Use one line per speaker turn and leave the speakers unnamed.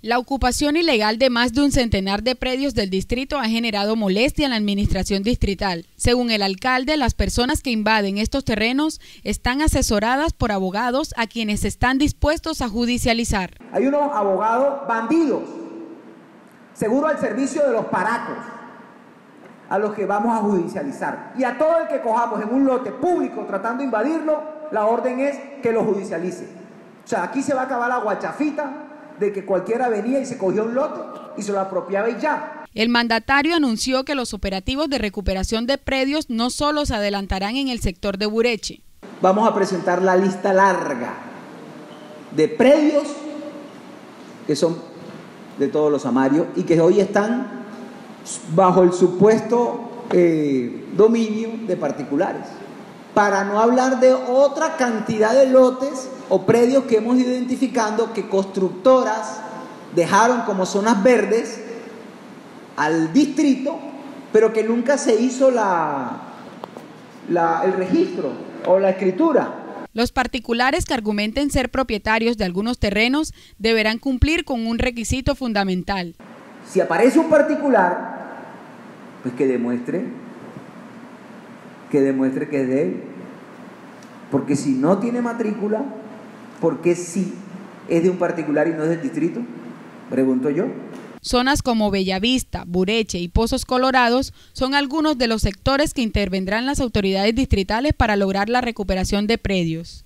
La ocupación ilegal de más de un centenar de predios del distrito ha generado molestia en la administración distrital. Según el alcalde, las personas que invaden estos terrenos están asesoradas por abogados a quienes están dispuestos a judicializar.
Hay unos abogados bandidos, seguro al servicio de los paracos, a los que vamos a judicializar. Y a todo el que cojamos en un lote público tratando de invadirlo, la orden es que lo judicialice. O sea, aquí se va a acabar la guachafita de que cualquiera venía y se cogió un lote y se lo apropiaba y ya.
El mandatario anunció que los operativos de recuperación de predios no solo se adelantarán en el sector de Bureche.
Vamos a presentar la lista larga de predios que son de todos los amarios y que hoy están bajo el supuesto eh, dominio de particulares. Para no hablar de otra cantidad de lotes o predios que hemos identificado que constructoras dejaron como zonas verdes al distrito, pero que nunca se hizo la, el registro o la escritura.
Los particulares que argumenten ser propietarios de algunos terrenos deberán cumplir con un requisito fundamental.
Si aparece un particular, pues que demuestre, que demuestre que es de él. Porque si no tiene matrícula, ¿por qué sí es de un particular y no es del distrito? Pregunto yo.
Zonas como Bellavista, Bureche y Pozos Colorados son algunos de los sectores que intervendrán las autoridades distritales para lograr la recuperación de predios.